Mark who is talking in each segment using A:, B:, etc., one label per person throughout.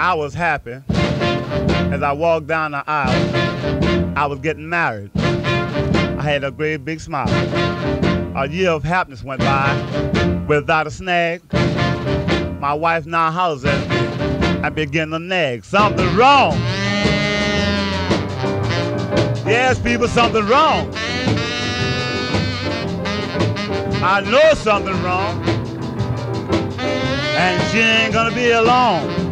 A: I was happy as I walked down the aisle. I was getting married. I had a great big smile. A year of happiness went by without a snag. My wife now hollers at me and begin to nag. Something wrong. Yes, people, something wrong. I know something wrong. And she ain't gonna be alone.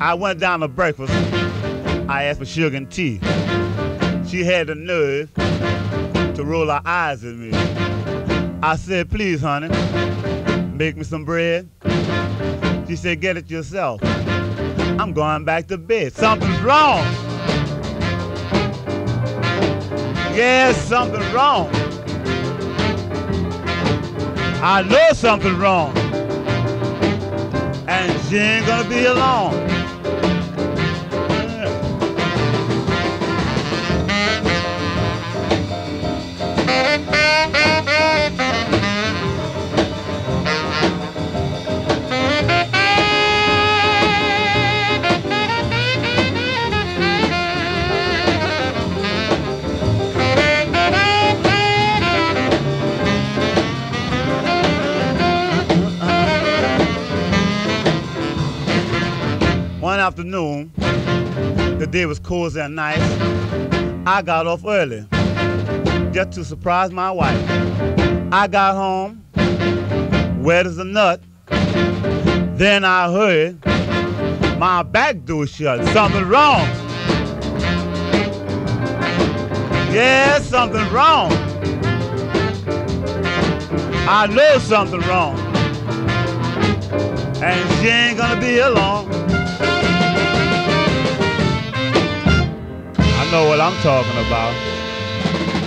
A: I went down to breakfast. I asked for sugar and tea. She had the nerve to roll her eyes at me. I said, please, honey, make me some bread. She said, get it yourself. I'm going back to bed. Something's wrong. Yes, something's wrong. I know something's wrong. And she ain't gonna be alone. Afternoon, the day was cozy and nice. I got off early just to surprise my wife. I got home, wet as a nut. Then I heard my back door shut. Something wrong. Yeah, something wrong. I know something wrong. And she ain't gonna be alone. What I'm talking about.